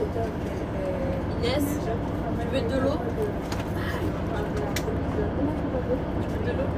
Inès, tu veux de l'eau? Tu veux de l'eau?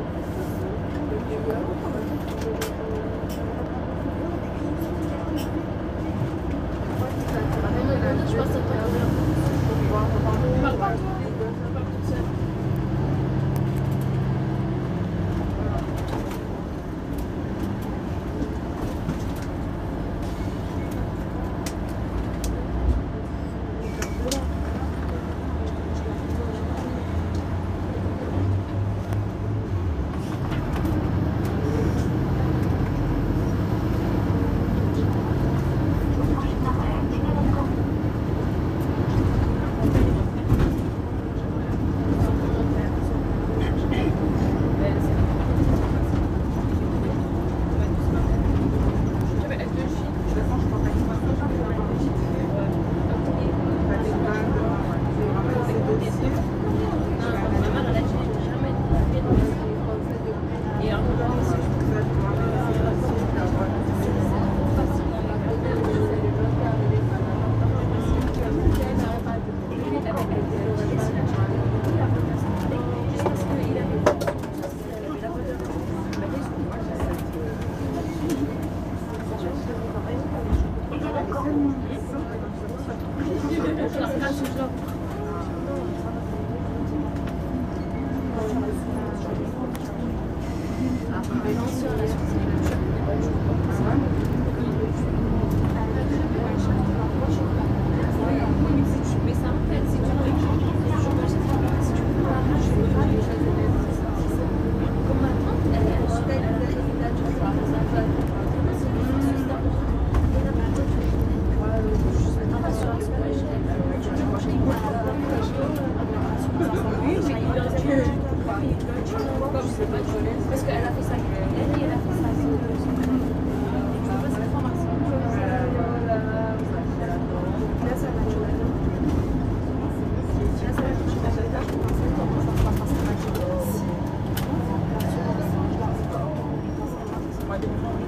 Ok, mon